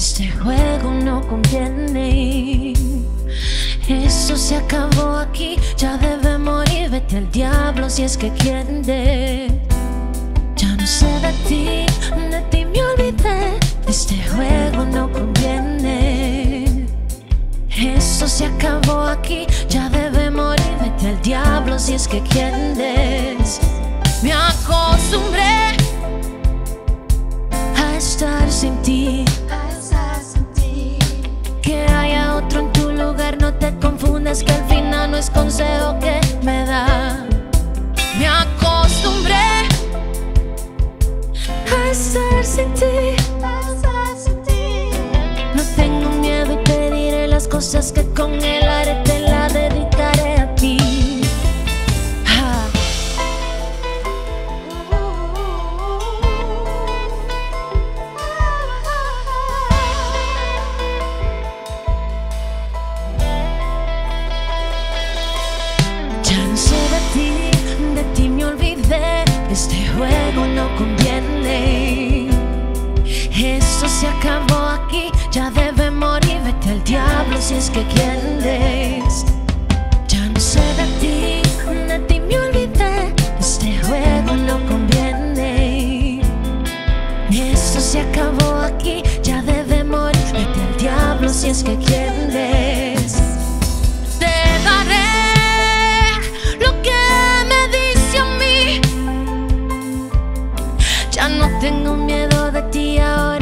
Este juego no conviene. Eso se acabó aquí, ya debe morir. Vete al diablo si es que quiere. Ya no sé de ti, de ti me olvidé. Este juego no conviene. Eso se acabó aquí, ya debe morir. Vete al diablo si es que quieres. Me acostumbré que al final no es consejo que me da. Me acostumbré a estar sin ti. No tengo miedo y te diré las cosas que con el Esto se acabó aquí, ya debe morir. Vete al diablo si es que quieres. Ya no sé de ti, de ti me olvidé. Este juego no conviene. Esto se acabó aquí, ya debe morir. Vete al diablo si es que quieres. Tengo miedo de ti, ahora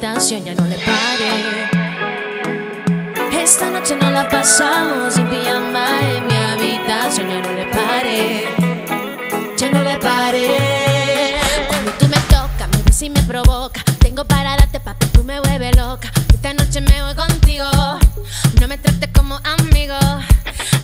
ya no le pare. Esta noche no la pasamos en pijama en mi habitación, ya no le pare. Ya no le pare. Cuando tú me tocas, me ves y me provoca. Tengo para darte, papi, tú me vuelves loca. Esta noche me voy contigo. No me trates como amigo.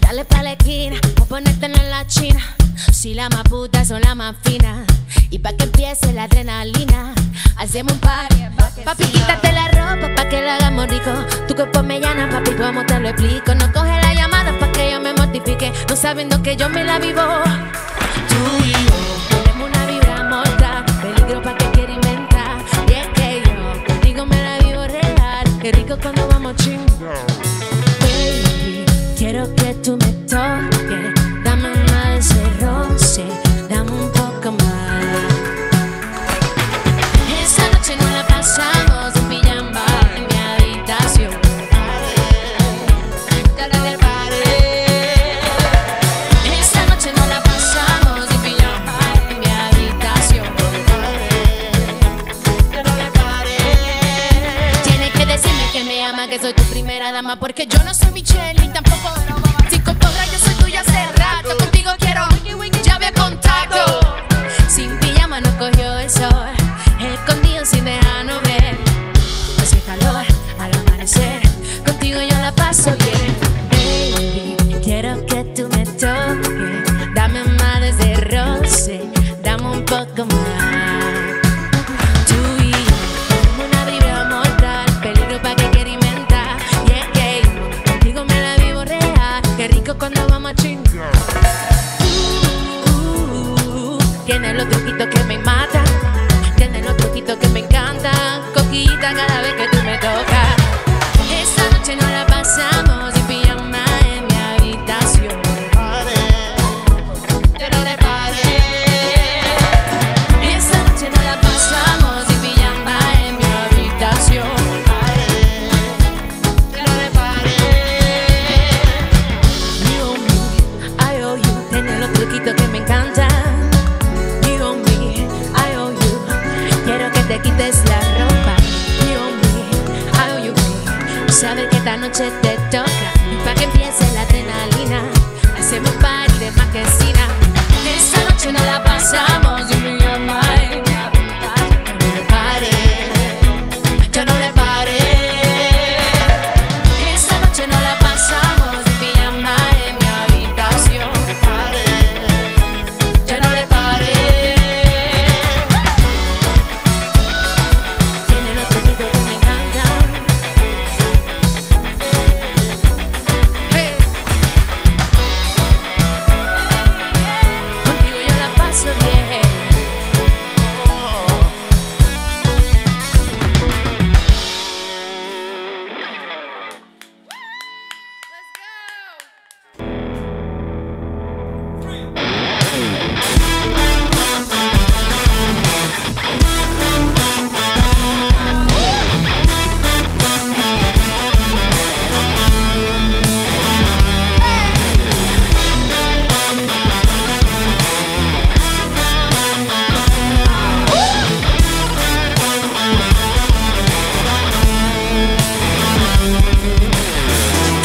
Dale pa' la esquina o ponerte en la china. Si la más puta son la más fina. Y pa' que empiece la adrenalina, hacemos un party. Papi, quítate la ropa pa' que la hagamos rico. Tu cuerpo me llana, papi, vamos te lo explico. No coge la llamada pa' que yo me mortifique, no sabiendo que yo me la vivo. Tú porque yo no soy Michelle Tiene los truquitos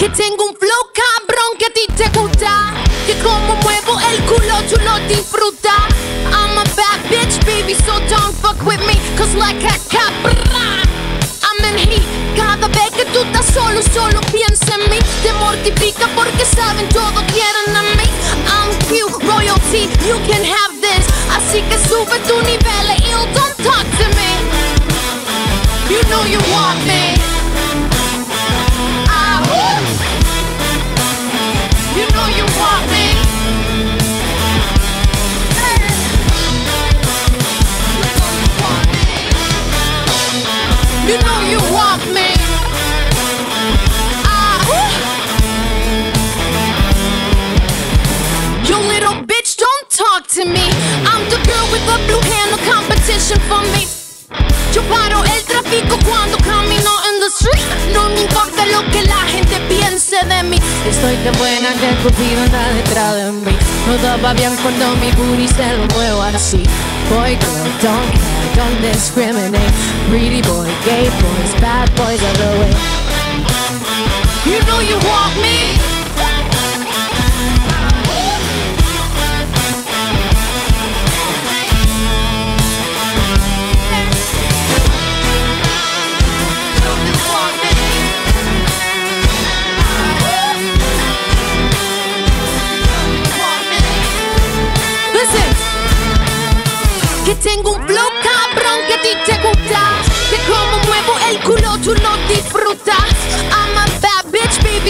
Que tengo un flow cabrón que a ti te gusta. Que como muevo el culo tú lo disfrutas. I'm a bad bitch baby so don't fuck with me Cause like a cabra. I'm in heat. Cada vez que tú estás solo, solo piensa en mí. Te mortifica porque saben todo quieren a mí. I'm cute, royalty, you can have this. Así que sube tu nivel y don't talk to me. You know you want me competition for me. Yo paro el tráfico cuando camino en the street. No me importa lo que la gente piense de mí. Estoy tan buena que el cupido anda detrás de mí. No daba bien cuando mi booty se lo muevo así. Boy, girl, don't care, don't discriminate. Pretty boy, gay boys, bad boys are the way. You know you want me.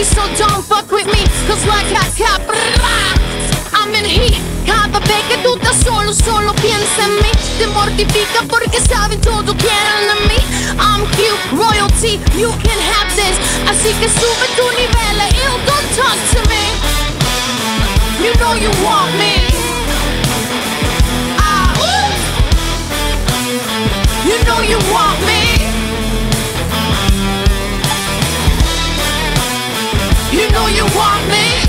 you, so don't fuck with me Cause like a cabra I'm in heat Cada vez que tú estás solo, solo piensa en mí. Te mortifica porque saben todo quieren de mí. I'm cute, royalty, you can have this. Así que sube tu nivel, ill, don't talk to me. You know you want me. Ah, you know you want me. You want me.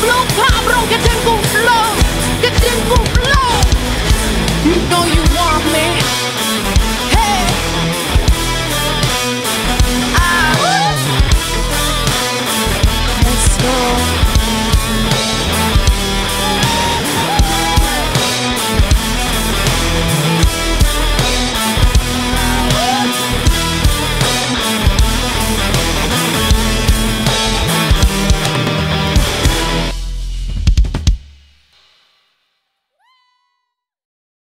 blow, blow, get get. You know you want me.